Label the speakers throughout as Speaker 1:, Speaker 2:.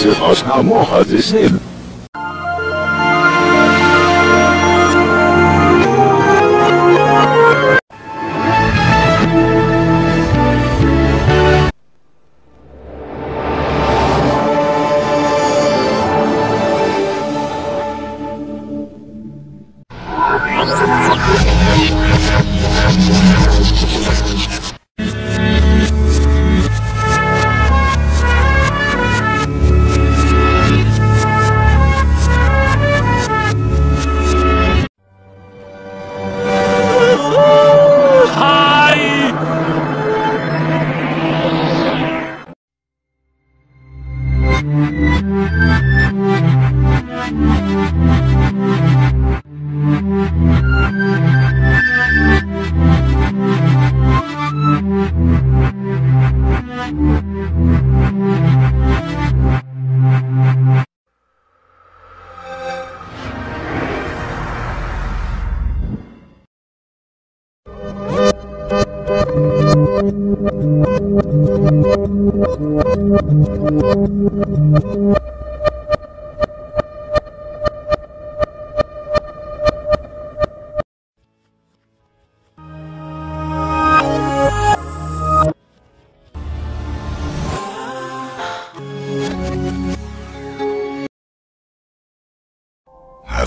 Speaker 1: Ausnahme rosna mora de sebo. Thank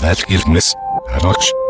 Speaker 1: That illness, Hanoch. Thank you.